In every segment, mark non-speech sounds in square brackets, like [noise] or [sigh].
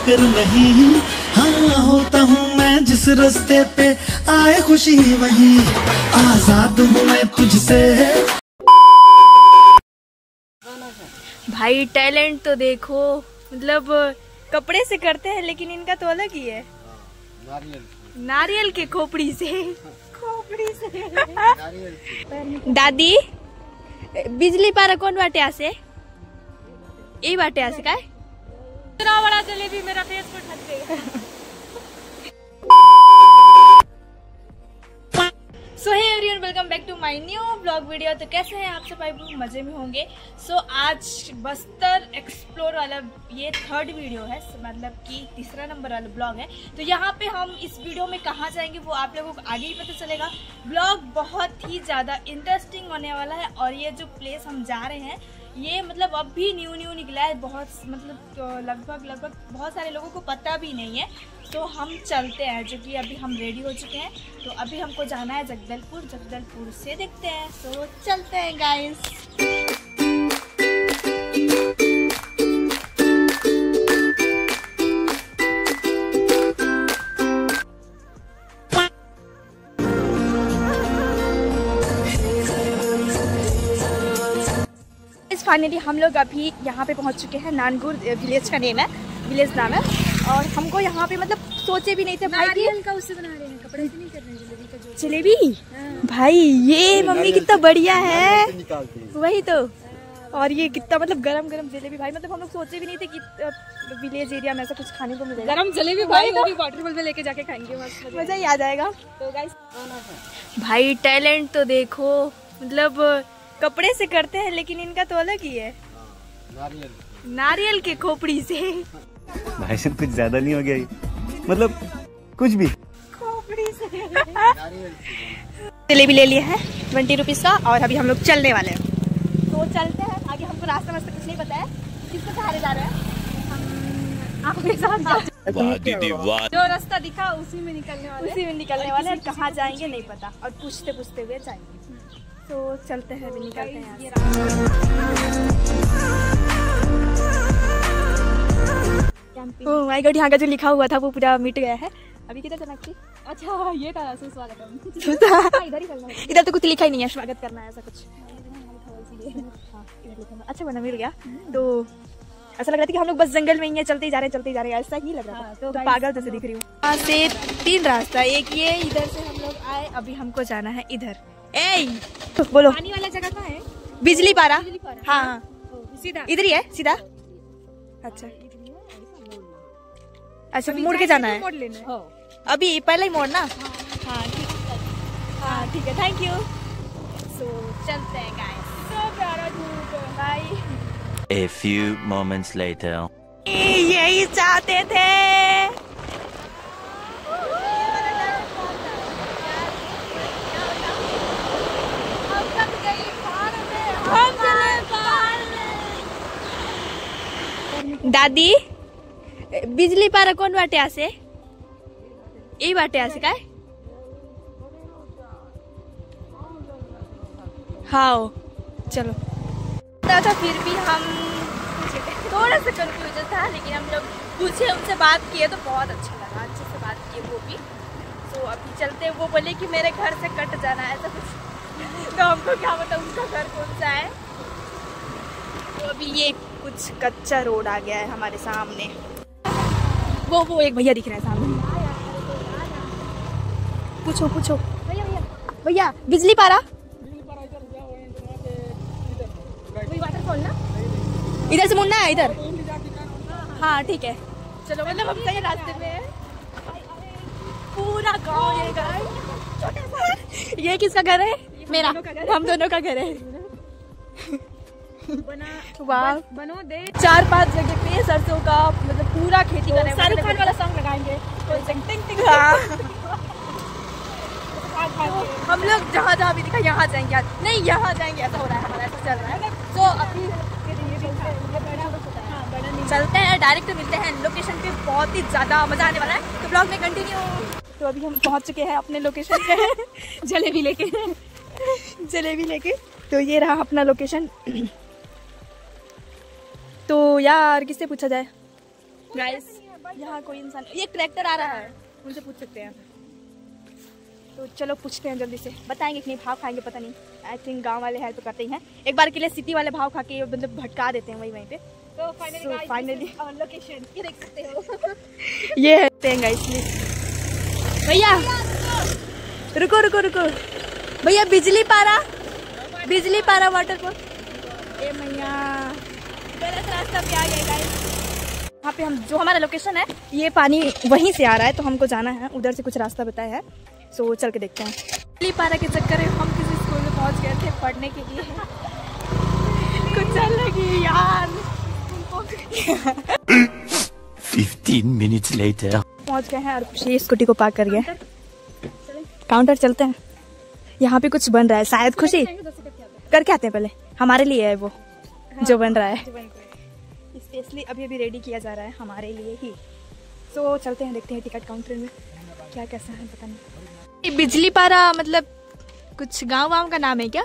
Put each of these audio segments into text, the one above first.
फ़िक्र नहीं। हाँ होता हूँ मैं जिस रास्ते पे आए खुशी, वही आज़ाद हूँ मैं तुझसे। भाई, टैलेंट तो देखो। मतलब कपड़े से करते हैं, लेकिन इनका तो अलग ही है। नारियल के खोपड़ी से। खोपड़ी से। दादी, बिजली पारा कौन बाटे आसे? यही बाटे आसे काय? इतना बड़ा जलेबी मेरा फेस पर hey everyone welcome back to my new blog video तो कैसे हैं आप सब? आप मज़े में होंगे। सो so, आज बस्तर एक्सप्लोर वाला ये थर्ड वीडियो है मतलब कि तीसरा नंबर वाला ब्लॉग है। तो यहाँ पे हम इस वीडियो में कहाँ जाएँगे वो आप लोगों को आगे ही पता चलेगा। ब्लॉग बहुत ही ज़्यादा इंटरेस्टिंग होने वाला है और ये जो प्लेस हम जा रहे हैं ये मतलब अब भी न्यू न्यू निकला है, बहुत मतलब तो लगभग लगभग बहुत सारे लोगों को पता भी नहीं है। तो हम चलते हैं, जो कि अभी हम रेडी हो चुके हैं। तो अभी हमको जाना है जगदलपुर जगदलपुर से देखते हैं। तो चलते हैं गाइस फाइनली हम लोग अभी यहाँ पे पहुँच चुके हैं नानगुर विलेज का नेम है विलेज नाम है। और हमको यहाँ पे मतलब सोचे भी नहीं थे भाई कि का उससे बना रहे हैं कपड़े नहीं कर रहे हैं जलेबी का जो जलेबी? भाई ये मम्मी कितना बढ़िया है। वही तो। और ये कितना मतलब गरम गरम जलेबी भाई मतलब हम लोग सोचे भी नहीं थे कि विलेज एरिया में ऐसा कुछ खाने को मिलेगा। गरम जलेबी भाई वो भी वाटर बॉल में लेके जाके खाएँगे मस्त मज़ा ही आ जाएगा। तो गाइस भाई टैलेंट तो देखो। मतलब कपड़े से करते हैं लेकिन इनका तो अलग ही है। नारियल नारियल के खोपड़ी से। भाई साहब कुछ ज़्यादा नहीं हो गया मतलब कुछ भी। खोपड़ी से। जलेबी ले लिया है ट्वेंटी रुपीज़ का और अभी हम लोग चलने वाले हैं। तो चलते हैं आगे हमको रास्ता वास्ता कुछ नहीं पता है। किसके सहारे जा रहे हैं? आपके साथ [laughs] जो रास्ता दिखा उसी में निकलने वाले उसी में निकलने वाले हैं और कहाँ जाएँगे नहीं पता। और पूछते पूछते हुए जाएँगे। तो चलते हैं अभी निकलते हैं ओह माय गॉड यहाँ का जो लिखा हुआ था वो पूरा मिट गया है। अभी किधर जाना चाहिए अच्छा ये था इधर ही चलना है। इधर तो कुछ लिखा ही नहीं है स्वागत करना है ऐसा कुछ। इधर। अच्छा बना मिल गया। तो ऐसा लग रहा था कि हम लोग बस जंगल में ही हैं चलते ही जा रहे हैं चलते ही जा रहे हैं ऐसा ही लग रहा था। हाँ, तो तो पागल जैसे दिख रही हूँ। यहाँ से तीन रास्ता एक ये इधर से हम लोग आए अभी हमको जाना है इधर। ए बोलो। पानी वाला जगह कहाँ है? बिजली पारा। पारा। हाँ हाँ। सीधा। इधर ही है सीधा। अच्छा। अच्छा मुड़ के जाना है। मोड़ लेना अभी पहले ही मोड़ना। हाँ ठीक हाँ ठीक है थैंक यू सो चलते हैं गाइस तो प्यारा धूप bye A few moments later. यही चाहते थे। दादी, बिजली पारा कौन बाटे आसे? यही बाटे आसे काय? हाँ चलो. था था फिर भी हम थोड़ा सा कंफ्यूजन था, लेकिन हम लोग पूछे, उनसे बात किए तो बहुत अच्छा लगा, अच्छे से बात किए वो भी। तो अभी चलते वो बोले कि मेरे घर से कट जाना है, ऐसा कुछ। तो हमको क्या पता उनका घर कौन सा है। तो अभी ये कुछ कच्चा रोड आ गया है हमारे सामने। वो वो एक भैया दिख रहे हैं सामने। पूछो पूछो। भैया भैया भैया बिजली पारा? वाटरफॉल ना? इधर से मुड़ना है इधर। हाँ ठीक है। चलो मतलब हम सही रास्ते में हैं। पूरा गाँव ये घर। ये किसका घर है? मेरा। हम दोनों का घर है। वाह। बनो दे। चार पाँच जगह पे सरसों का मतलब पूरा खेती करने शाहरुख खान वाला सॉन्ग लगाएँगे। टिंग टिंग। [laughs] हम लोग जहाँ जहाँ भी दिखा यहाँ जाएँगे। आज नहीं यहाँ जाएँगे ऐसा हो रहा है हमारा ऐसा चल रहा है। तो अभी चलते हैं डायरेक्ट मिलते हैं। लोकेशन पे बहुत ही ज़्यादा मज़ा आने वाला है। तो ब्लॉग में कंटिन्यू तो अभी हम पहुँच चुके हैं अपने लोकेशन पे। [laughs] जलेबी लेके। [laughs] जलेबी लेके। तो ये रहा अपना लोकेशन [clears throat] तो यार किससे पूछा जाए? गाइस यहाँ कोई इंसान ये ट्रैक्टर आ रहा है। उनसे पूछ सकते हैं। तो चलो पूछते हैं जल्दी से। बताएँगे कि नहीं भाव खाएँगे पता नहीं। आई थिंक गाँव वाले हेल्प करते ही हैं। एक बार के लिए सिटी वाले भाव खा के मतलब भटका देते हैं वही वहीं पे। तो फाइनली लोकेशन ये देख सकते हो। [laughs] ये है। गाइस भैया! रुको रुको रुको। भैया बिजली पारा? बिजली पारा वाटर पर ए मैया। गलत रास्ता पे आ गए गाइस वहाँ पे हम जो हमारा लोकेशन है ये पानी वहीं से आ रहा है तो हमको जाना है. उधर से कुछ रास्ता बताया है. सो चल के देखते हैं. बिजली पारा के चक्कर में हम किसी स्कूल में पहुँच गए थे पढ़ने के लिए. कुछ चल लगी यार. 15 minutes later. पहुँच गए हैं और खुशी स्कूटी को पार्क कर गए काउंटर चलते हैं. यहाँ पे कुछ बन रहा है शायद खुशी. करके आते हैं पहले. हमारे लिए है वो. जो बन रहा है। स्पेशली अभी अभी रेडी किया जा रहा है हमारे लिए ही। तो चलते हैं देखते हैं टिकट काउंटर में क्या कैसा है पता नहीं। बिजली पारा मतलब कुछ गाँव वाव का नाम है क्या?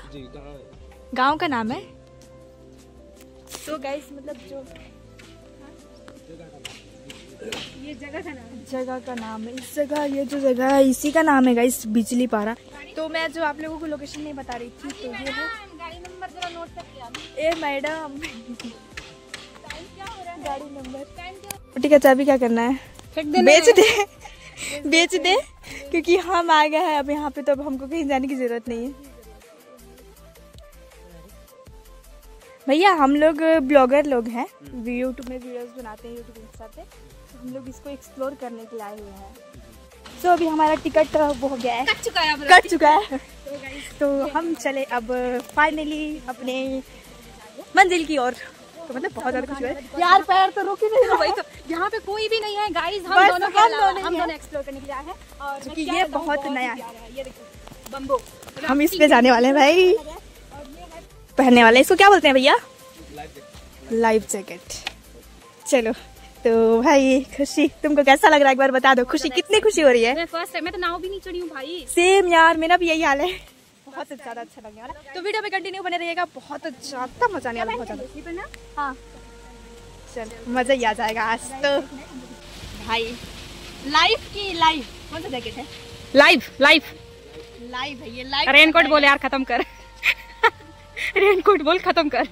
गाँव का नाम है? तो गाइस मतलब जो ये जगह का नाम जगह का नाम है इस जगह ये जो जगह है इसी का नाम है इस बिजली पारा तो मैं जो आप लोगों को लोकेशन नहीं बता रही थी तो ये है गाड़ी नंबर जरा नोट आप ए मैडम। गाड़ी नंबर। स्कूटी का चाबी क्या करना है? फेंक बेच दे। बेच दे क्योंकि हम आ गए हैं अब यहाँ पे तो अब हमको कहीं जाने की ज़रूरत नहीं है। भैया हम लोग ब्लॉगर लोग हैं। यूट्यूब में वीडियोस बनाते हैं यूट्यूब इंस्टा पे। तो हम लोग इसको एक्सप्लोर करने के लिए आए हुए हैं। तो अभी हमारा टिकट वो हो गया है। कट चुका है कट चुका है। [laughs] तो हम चले अब फाइनली अपने मंजिल की ओर। तो मतलब बहुत ज़्यादा खुश हुए यार पैर तो रुक ही नहीं रहा। तो यहाँ पे कोई भी नहीं है। गाइस हम दोनों हम दोनों हम दोनों एक्सप्लोर करने के लिए आए हैं। और क्योंकि ये बहुत नया है। ये देखो बम्बो हम इस पे जाने वाले हैं भाई। पहनने वाले इसको क्या बोलते हैं भैया? लाइफ जैकेट चलो। तो भाई खुशी। तुमको कैसा लग रहा है? एक बार बता दो खुशी कितनी खुशी हो रही है? मैं फ़र्स्ट टाइम मैं तो नाव भी नहीं चढ़ी हूँ भाई। सेम यार मेरा भी यही हाल है। बहुत ज़्यादा अच्छा लगने वाला है। तो वीडियो में कंटिन्यू बने रहिएगा। बहुत ज़्यादा मज़ा आने वाला है, बहुत ज़्यादा। इसी पे ना हाँ। चल मज़ा ही आ जाएगा आज तो। भाई लाइफ की लाइफ कौन सा जैकेट है? लाइव लाइव लाइव है ये लाइव रेनकोट बोल यार खत्म कर। [laughs] रेनकोट बोल खत्म कर।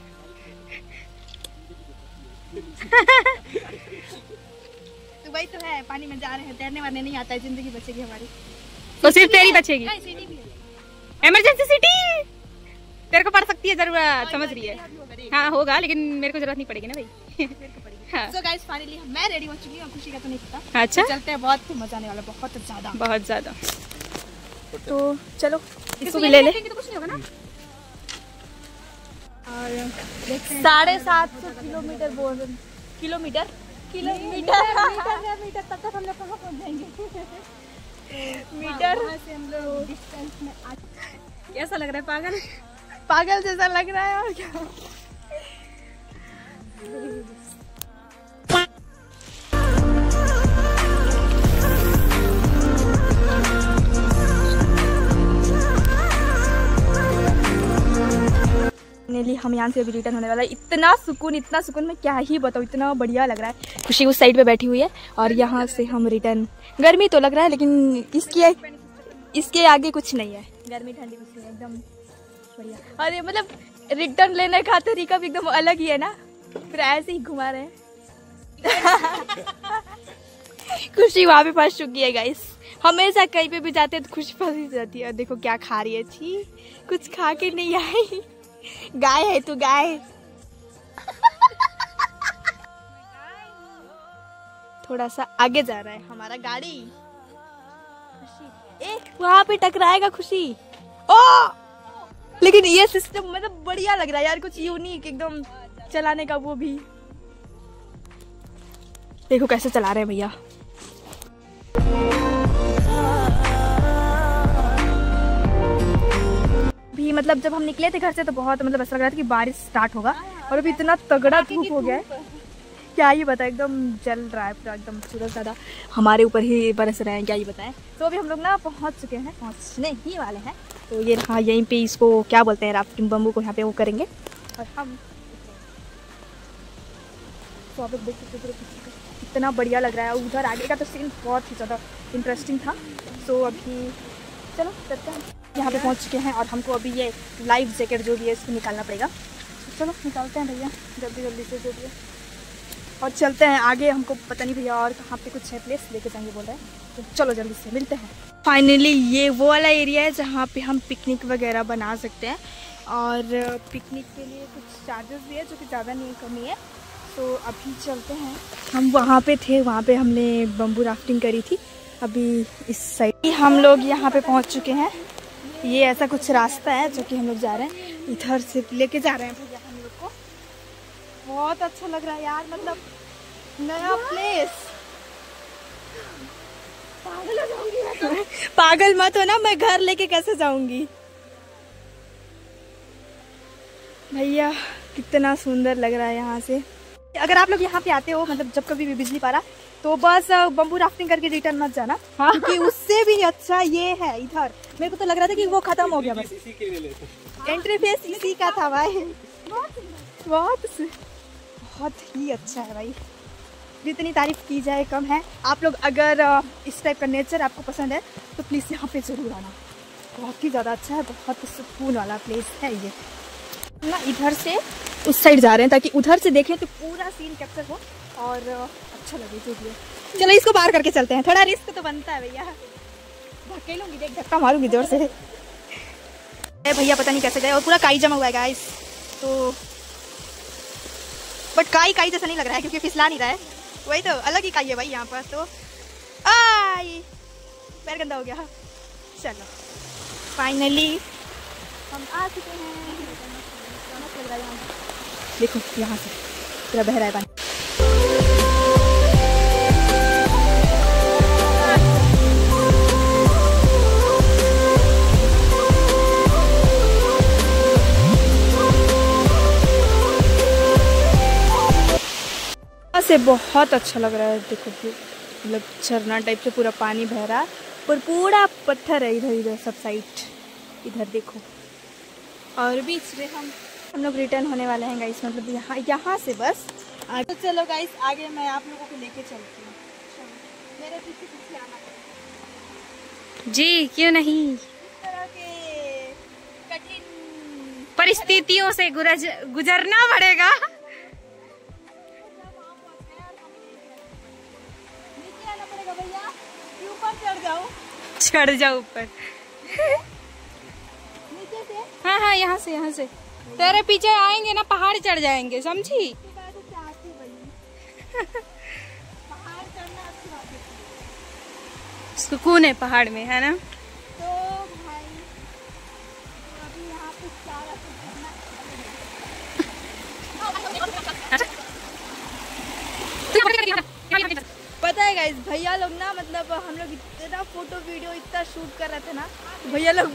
[laughs] वही तो है पानी में जा रहे हैं तैरने वाले नहीं आता है ज़िंदगी बचेगी हमारी। तो सिर्फ़ तेरी बचेगी। इमरजेंसी सिटी तेरे को पड़ सकती है ज़रूरत समझ रही है। हाँ होगा लेकिन मेरे को ज़रूरत नहीं पड़ेगी ना भाई। हाँ। सो गाइस फाइनली मैं रेडी हो चुकी हूँ खुशी का तो नहीं पता। अच्छा। तो चलते हैं बहुत मज़ा आने वाला बहुत ज़्यादा। बहुत ज़्यादा। तो चलो इसको भी ले ले। तो कुछ नहीं होगा ना? और साढ़े सात सौ किलोमीटर बोल किलोमीटर? किलोमीटर मीटर तब तक हम लोग कहाँ पहुँच जाएँगे। मीटर? से हम लोग डिस्टेंस में कैसा लग रहा है पागल? पागल जैसा लग रहा है और क्या? फाइनली हम यहाँ से अभी रिटर्न होने वाला है। इतना सुकून इतना सुकून, मैं क्या ही बताऊँ, इतना बढ़िया लग रहा है। खुशी उस साइड पे बैठी हुई है और यहाँ से हम रिटर्न गर्मी तो लग रहा है, लेकिन इसके इसके आगे कुछ नहीं है। गर्मी ठंडी कुछ नहीं एकदम बढ़िया। ये मतलब रिटर्न लेने का तरीका भी एकदम अलग ही है ना। फिर ऐसे ही घुमा रहे हैं। [laughs] खुशी वहाँ पे फंस चुकी है गाइस हमेशा कहीं पे भी जाते हैं तो खुशी फंस ही जाती है। और देखो क्या खा रही है, छी। कुछ खा के नहीं आई। गाय है तू, गाय। थोड़ा सा आगे जा रहा है हमारा गाड़ी। खुशी। ए वहाँ पे टकराएगा खुशी। ओ! लेकिन ये सिस्टम मतलब बढ़िया लग रहा है यार, कुछ यूनिक एकदम चलाने का वो भी। देखो कैसे चला रहे हैं भैया। भी मतलब जब हम निकले थे घर से तो बहुत मतलब ऐसा लग रहा था कि बारिश स्टार्ट होगा और अभी इतना तगड़ा धूप हो गया है। क्या ही बताए एकदम जल रहा है पूरा एकदम सूरज ज़्यादा हमारे ऊपर ही बरस रहे हैं क्या ही बताएँ। तो अभी हम लोग ना पहुँच चुके हैं पहुँचने ही वाले हैं। तो ये हाँ यहीं पे इसको क्या बोलते हैं राफ्टिंग बम्बू को यहाँ पे वो करेंगे। और हम देख सकते हो का इतना बढ़िया लग रहा है उधर आगे का तो सीन बहुत ही ज़्यादा इंटरेस्टिंग था। सो अभी चलो चलते हैं। यहाँ पे पहुँच चुके हैं और हमको अभी ये लाइफ जैकेट जो भी है इसको निकालना पड़ेगा। चलो, निकालते हैं भैया, जल्दी जल्दी से जो भी है। और चलते हैं आगे, हमको पता नहीं भैया और कहाँ पे कुछ है प्लेस लेके जाएँगे बोल रहे हैं। तो चलो जल्दी से, मिलते हैं। फाइनली ये वो वाला एरिया है जहाँ पे हम पिकनिक वगैरह बना सकते हैं। और पिकनिक के लिए कुछ चार्जेस भी है जो कि ज़्यादा नहीं, कमी है। तो अभी चलते हैं। हम वहाँ पे थे, वहाँ पे हमने बम्बू राफ्टिंग करी थी। अभी इस साइड हम लोग यहाँ पे पहुँच चुके हैं। ये ऐसा कुछ रास्ता है जो कि हम लोग जा रहे हैं। इधर से लेके जा रहे हैं भैया हम लोग को। बहुत अच्छा लग रहा है यार मतलब नया प्लेस पागल हो जाऊँगी मैं तो। पागल मत हो ना मैं घर लेके कैसे जाऊँगी? भैया कितना सुंदर लग रहा है यहाँ से। अगर आप लोग यहाँ पे आते हो मतलब जब कभी भी बिजली पारा तो बस बम्बू राफ्टिंग करके रिटर्न मत जाना। हाँ? क्योंकि उससे भी अच्छा ये है इधर। मेरे को तो लग रहा था कि वो खत्म हो गया बस। एंट्री फ़ीस इसी का था भाई। बहुत बहुत ही अच्छा है भाई। जितनी तारीफ़ की जाए कम है। आप लोग अगर इस टाइप का नेचर आपको पसंद है तो प्लीज़ यहाँ पे ज़रूर आना। बहुत ही ज़्यादा अच्छा है बहुत सुकून वाला प्लेस है ये। ना इधर से उस साइड जा रहे हैं ताकि उधर से देखें तो पूरा सीन कैप्चर हो। और अच्छा लगे जो भी चलो, इसको पार करके चलते हैं। थोड़ा रिस्क तो बनता है भैया। धकेलूँगी देख, धक्का मारूँगी ज़ोर से। भैया, पता नहीं कैसे गए। और पूरा काई जमा हुआ है गाइस तो बट काई काई जैसा नहीं लग रहा है, क्योंकि फिसला नहीं रहा है। वही तो अलग ही काई है भाई यहाँ पर तो। आई पैर गंदा हो गया। चलो। फाइनली हम आ चुके हैं। देखो, यहाँ से। पूरा बह रहा है पानी। से बहुत अच्छा लग रहा है। देखो मतलब झरना टाइप से पूरा पानी बह रहा है और पूरा पत्थर है इधर इधर सब साइड इधर देखो। और बीच में हम हम लोग रिटर्न होने वाले हैं गाइस मतलब यहाँ यहाँ से बस। आगे तो चलो गाइस आगे मैं आप लोगों को लेके चलती हूँ। मेरे पीछे पीछे आना। जी क्यों नहीं? परिस्थितियों से गुजरना पड़ेगा। ऊपर चढ़ जाओ ऊपर। नीचे से? हाँ हाँ यहाँ से यहाँ से। तेरे पीछे आएँगे ना पहाड़ चढ़ जाएँगे समझी? सुकून है पहाड़ में है ना? तो भाई अभी यहाँ पे सारा करना पता है गाइस भैया लोग ना मतलब हम लोग इतना फ़ोटो वीडियो इतना शूट कर रहे थे ना भैया लोग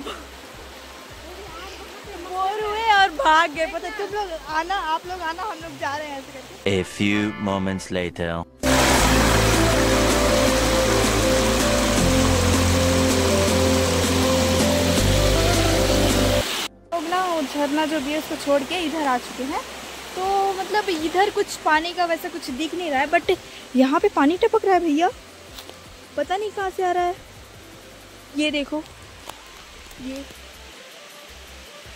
बोर हुए और भाग गए। पता तुम लोग आना आप लोग आना हम लोग जा रहे हैं ऐसे करके। A few moments later. झरना जो भी है उसको छोड़ के इधर आ चुके हैं। तो मतलब इधर कुछ पानी का वैसा कुछ दिख नहीं रहा है बट यहाँ पे पानी टपक रहा है भैया। पता नहीं कहाँ से आ रहा है। ये देखो। ये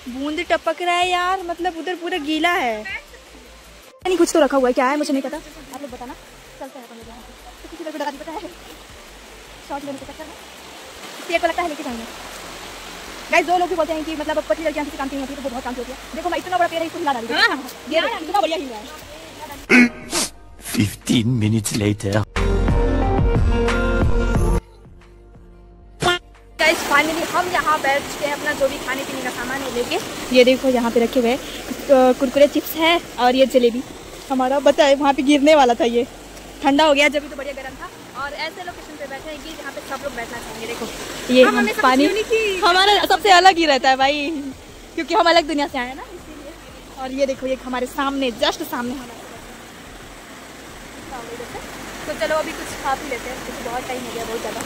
बूंद टपक रहा है यार मतलब उधर पूरा गीला है। नहीं कुछ तो रखा हुआ है क्या है मुझे नहीं पता। आप लोग बताना। चलते हैं अपन लोग तो किसी को नहीं पता है। शॉर्ट लेने के चक्कर में को लगता है लेके जाएँगे। गाइस दो लोग भी बोलते हैं कि मतलब पतली लड़कियाँ किसी काम की नहीं होती तो बहुत काम की होती है। देखो मैं इतना बड़ा पेड़ है इसको हिला डाली ये इतना बढ़िया हिल रहा है। 15 minutes later. गाइस फाइनली हम यहाँ बैठ चुके हैं अपना जो भी खाने पीने का सामान है लेके। ये देखो यहाँ पे रखे हुए हैं। कुरकुरे चिप्स है और ये जलेबी। हमारा बता है वहाँ पे गिरने वाला था ये। ठंडा हो गया जब भी तो बढ़िया गर्म था। और ऐसे लोकेशन पे बैठे हैं कि जहाँ पे सब लोग बैठना चाहेंगे देखो। ये हम पानी हमारा सबसे अलग ही रहता है भाई। क्योंकि हम अलग दुनिया से आए हैं ना इसीलिए। और ये देखो ये हमारे सामने जस्ट सामने हमारे। तो चलो अभी कुछ खा पी लेते हैं क्योंकि बहुत टाइम हो गया बहुत ज़्यादा।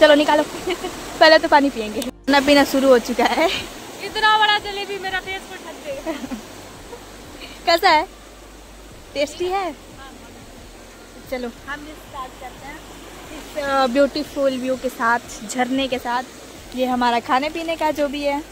चलो निकालो। [laughs] पहले तो पानी पियेंगे। खाना पीना शुरू हो चुका है। इतना बड़ा जलेबी मेरा फेस पर ठग गई। [laughs] कैसा है? टेस्टी है? चलो। हम स्टार्ट करते हैं। इस ब्यूटीफुल व्यू के साथ झरने के साथ ये हमारा खाने पीने का जो भी है।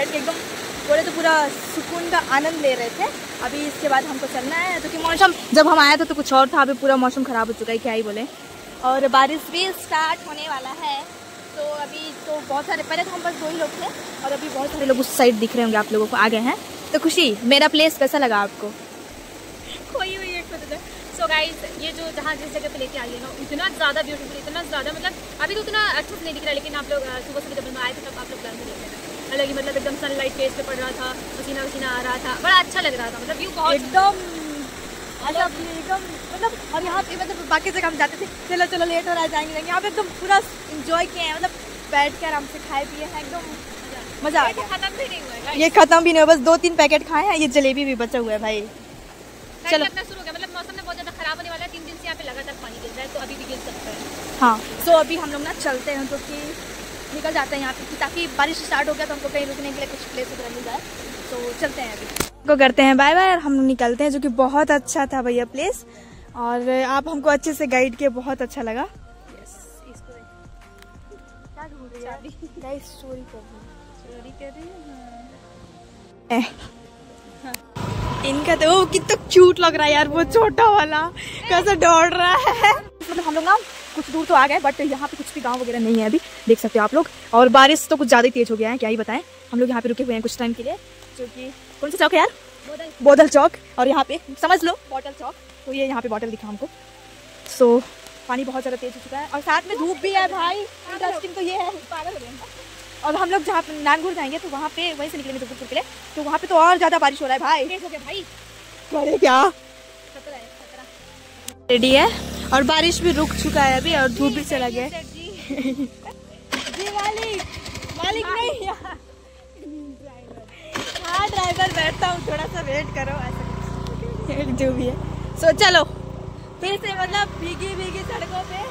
बैठ के एकदम बोले तो पूरा सुकून का आनंद ले रहे थे। अभी इसके बाद हमको चलना है। क्योंकि तो मौसम, जब हम आया था तो कुछ और था, अभी पूरा मौसम ख़राब हो चुका है, क्या ही बोले। और बारिश भी स्टार्ट होने वाला है। तो अभी तो बहुत सारे, पहले तो हम बस दो ही लोग थे, और अभी बहुत सारे लोग उस साइड दिख रहे होंगे, आप लोगों को आ गए हैं। तो खुशी, मेरा प्लेस कैसा लगा आपको? खोई हुई एक पता सो गाइस ये जो जहाँ जिस जगह पे लेके आई है ना, इतना ज़्यादा ब्यूटीफुल इतना ज़्यादा मतलब अभी तो उतना अच्छा नहीं दिख रहा, लेकिन आप लोग सुबह सुबह जब आए थे, तब आप लोग प्लान में देख रहे थे। अलग ही मतलब एकदम सनलाइट फेस पे पड़ रहा था पसीना वसीना आ रहा था बड़ा अच्छा लग रहा था मतलब व्यू बहुत एकदम मतलब एकदम मतलब और यहाँ पे मतलब बाकी जगह हम जाते थे चलो चलो लेट हो रहा है जाएँगे जाएँगे यहाँ पे एकदम पूरा इंजॉय किए हैं मतलब बैठ के आराम से खाए पिए हैं एकदम मज़ा आ तो गया। खत्म भी नहीं हुआ ये खत्म भी नहीं हुआ बस दो तीन पैकेट खाए हैं ये जलेबी भी बचा हुआ है भाई। चलो। शुरू हो गया मतलब मौसम में बहुत ज़्यादा खराब होने वाला है तीन दिन से यहाँ पे लगातार पानी गिर रहा है तो अभी भी गिर सकता है। हाँ सो अभी हम लोग ना चलते हैं तो कि निकल जाते हैं यहाँ पे ताकि बारिश स्टार्ट हो गया तो हमको कहीं रुकने के लिए कुछ प्लेस वगैरह मिल जाए। तो चलते हैं अभी। को करते हैं बाय बाय और हम निकलते हैं जो कि बहुत अच्छा था भैया प्लेस और आप हमको अच्छे से गाइड किए बहुत अच्छा लगा। स्टोरी इनका तो कितना क्यूट लग रहा है यार वो छोटा वाला। कैसे दौड़ रहा है। मतलब हम लोग ना कुछ दूर तो आ गए बट यहाँ पे कुछ भी गाँव वगैरह नहीं है अभी देख सकते हो आप लोग। और बारिश तो कुछ ज़्यादा ही तेज हो गया है क्या ही बताएँ। हम लोग यहाँ पे रुके हुए हैं कुछ टाइम के लिए जो कि कौन सा चौक है यार? बोदल चौक। और यहाँ पे समझ लो बॉटल चौक। तो ये यहाँ पे बॉटल दिखा हमको। सो पानी बहुत ज़्यादा तेज हो चुका है। और साथ में धूप भी है भाई। इंटरेस्टिंग तो ये हैं। और हम लोग जहाँ नानगुर जाएँगे तो वहाँ पे वहीं से निकलेंगे दुर्गपुर के लिए। तो वहाँ पे तो और ज़्यादा बारिश हो रहा है भाई। हो गया भाई। अरे क्या? है रेडी है? और बारिश भी रुक चुका है अभी और धूप भी चला गया [laughs] मालिक। मालिक नहीं हाँ ड्राइवर बैठता हूँ थोड़ा सा वेट करो ऐसा। जो भी है। सो चलो। फिर से मतलब भीगी भीगी सड़कों पे।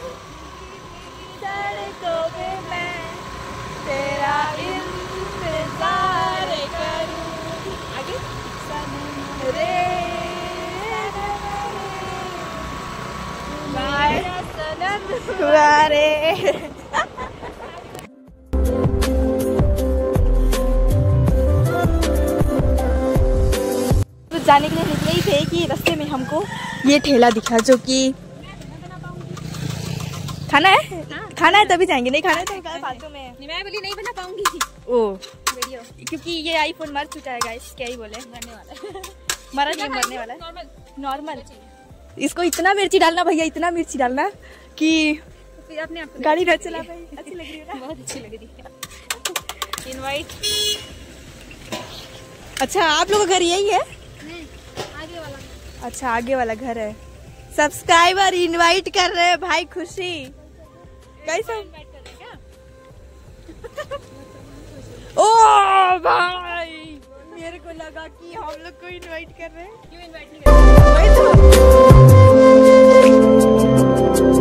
सड़कों पे मैं तेरा इंतज़ार करूँ। आगे। सनम रे मेरा सनम रे। तो जाने के लिए निकले ही थे कि रास्ते में हमको ये ठेला दिखा जो कि खाना है। खाना है तभी जाएँगे नहीं खाना है तो में नहीं बोली नहीं बना पाऊँगी। ओ। वीडियो क्योंकि ये आईफोन मर चुका है गाइस क्या ही बोले। मरने वाला मरा नहीं [laughs] मरने वाला है। नॉर्मल इसको इतना मिर्ची डालना भैया इतना मिर्ची डालना कि अपने आप गाड़ी न चला अच्छी लग रही है ना? बहुत अच्छी लग रही है। इनवाइट अच्छा आप लोगों का घर यही है? आगे वाला। अच्छा आगे वाला घर है। सब्सक्राइबर इनवाइट कर रहे हैं भाई खुशी। कैसे [laughs] ओ भाई। मेरे को लगा कि हम लोग को इनवाइट कर रहे हैं। क्यों इनवाइट नहीं कर तो।